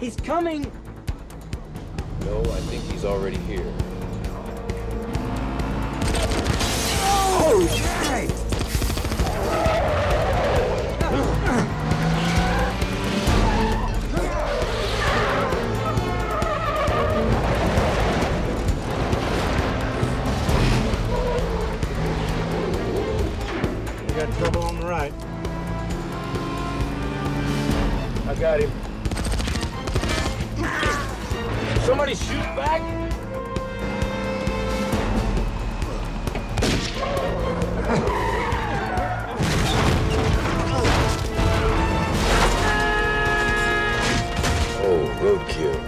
He's coming! No, I think he's already here. Oh, shit! We got trouble on the right. I got him. Somebody shoot back? oh, roadkill.